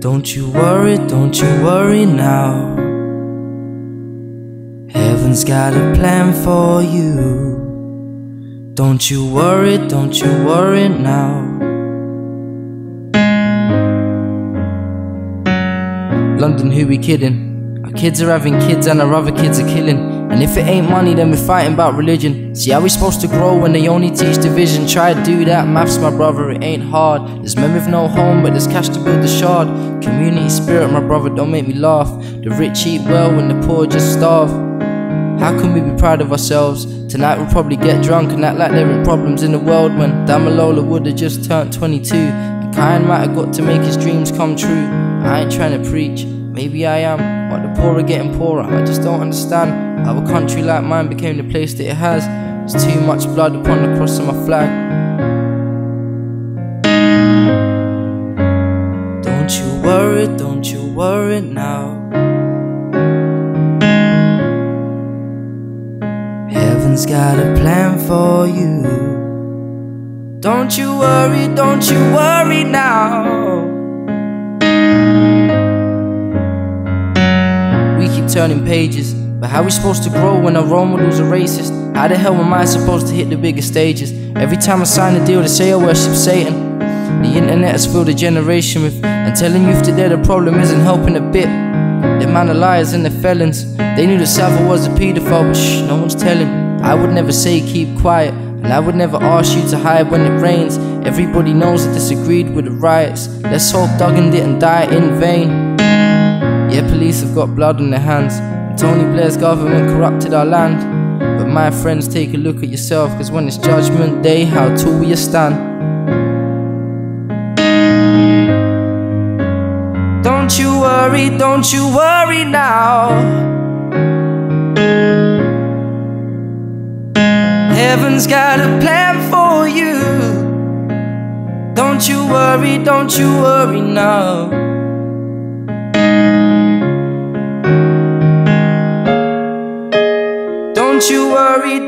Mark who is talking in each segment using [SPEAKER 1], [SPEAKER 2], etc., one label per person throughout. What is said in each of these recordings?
[SPEAKER 1] Don't you worry, don't you worry now. Heaven's got a plan for you. Don't you worry, don't you worry now. London, who we kidding? Our kids are having kids and our other kids are killing. And if it ain't money, then we're fighting about religion. See how we supposed to grow when they only teach division? Try to do that, maths, my brother, it ain't hard. There's men with no home, but there's cash to build the shard. Community spirit, my brother, don't make me laugh. The rich eat well when the poor just starve. How can we be proud of ourselves? Tonight we'll probably get drunk and act like there ain't problems in the world when Damilola would have just turned 22. And Kiyan might have got to make his dreams come true. I ain't trying to preach, maybe I am, but the poor are getting poorer. I just don't understand. How a country like mine became the place that it has. There's too much blood upon the cross of my flag. Don't you worry, don't you worry now. Heaven's got a plan for you. Don't you worry, don't you worry now. Turning pages but how we supposed to grow when our role models are racist? How the hell am I supposed to hit the bigger stages? Every time I sign a deal, they say I worship Satan. The internet has filled a generation with and telling youth that the problem isn't helping a bit. The man of liars and the felons. They knew that Savile was a paedophile, but shh, no one's telling. I would never say keep quiet, and I would never ask you to hide when it rains. Everybody knows I disagreed with the riots. Let's hope Duggan didn't die in vain. Yeah, police have got blood on their hands. Tony Blair's government corrupted our land. But my friends, take a look at yourself, cause when it's judgment day, how tall will you stand? Don't you worry, don't you worry now. Heaven's got a plan for you. Don't you worry, don't you worry now.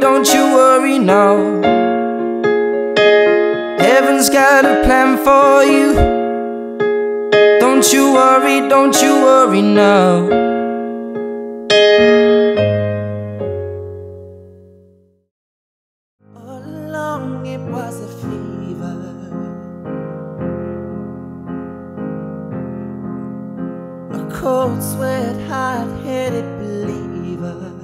[SPEAKER 1] don't you worry now. Heaven's got a plan for you. Don't you worry, don't you worry now. Cold sweat, hot-headed believer.